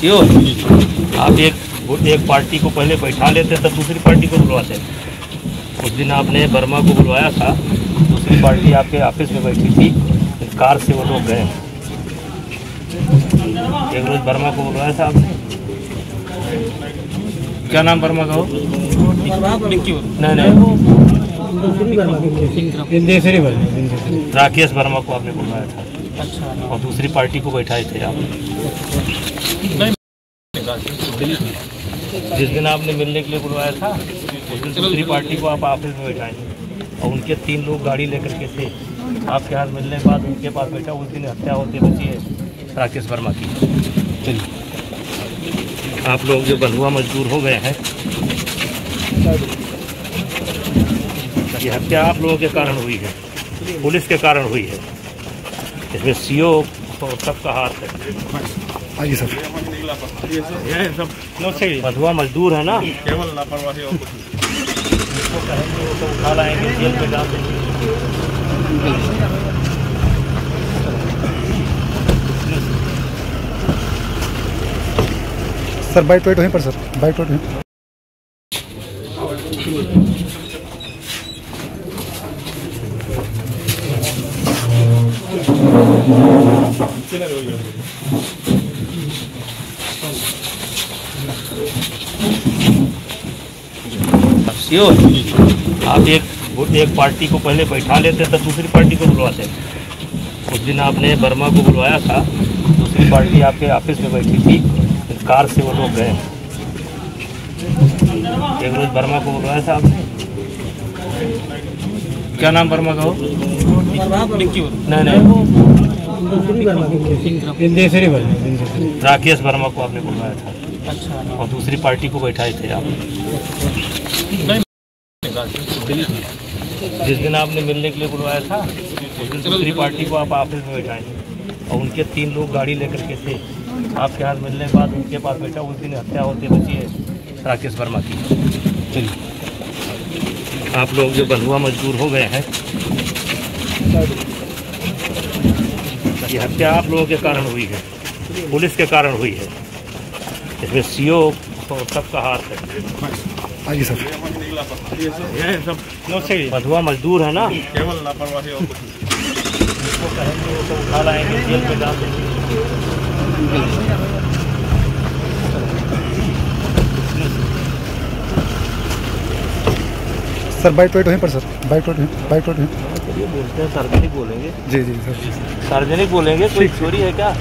Sure आप एक एक पार्टी को पहले बैठा लेते तब दूसरी पार्टी को बुलवाते। उस दिन आपने वर्मा को बुलवाया था दूसरी पार्टी आपके ऑफ़िस में बैठी थी कार से वो लोग गए। एक रोज वर्मा को बुलवाया था आपने। क्या नाम वर्मा का हो? नहीं नहीं। राकेश वर्मा को आपने बुलवाया था। और दूसरी पार्टी को बैठाए थे आप। जिस दिन आपने मिलने के लिए बुलवाया था, उस दिन दूसरी पार्टी को आप ऑफ़िस में बैठाए। और उनके तीन लोग गाड़ी लेकर के थे। आपके हाथ मिलने के बाद उनके पास बैठा, उस दिन हत्या होती बची है राकेश वर्मा की। चलिए। आप लोग जो बंधुआ मजदूर हो गए हैं, ये हत्या आप लोगों के कारण हुई है, पुलिस के कारण हुई है। इसमें सीओ और सबका हाथ है। आइए सर। ये सब बंधुआ मजदूर है ना? केवल लापरवाही और कहेंगे वो तो उठा लाएँगे जेल में डाल देंगे सर बाइट वाइट वहीं पर सर। बाइट वाइट वहीं आप एक एक पार्टी को पहले बैठा लेते तब दूसरी पार्टी को बुलवाते। उस दिन आपने वर्मा को बुलवाया था दूसरी पार्टी आपके ऑफ़िस में बैठी थी फिर कार से वो लोग गए। एक रोज वर्मा को बुलवाया था आपने। क्या नाम वर्मा का हो? नहीं नहीं। वर्मा राकेश वर्मा को आपने बुलवाया था। और दूसरी पार्टी को बैठाए थे आप। जिस दिन आपने मिलने के लिए बुलवाया था उस दिन दूसरी पार्टी को आप ऑफ़िस में बैठाए। और उनके तीन लोग गाड़ी लेकर के थे। आपके हाथ मिलने के बाद उनके पास बैठा उस दिन हत्या होती बची है राकेश वर्मा की। चलिए। आप लोग जो बंधुआ मजदूर हो गए हैं ये हत्या आप लोगों के कारण हुई है पुलिस के कारण हुई है। इसमें सीओ और सबका हाथ है। सब बंधुआ मजदूर है ना? केवल लापरवाही और कहेंगे वो तो उठा लाएँगे जेल में डाल देंगे। सर बाइट वाइट वहीं पर सर। बाइट वाइट बाइट वाइट वहीं चलिए बोलते हैं सार्वजनिक बोलेंगे। जी जी सर। सार्वजनिक बोलेंगे कोई चोरी है क्या?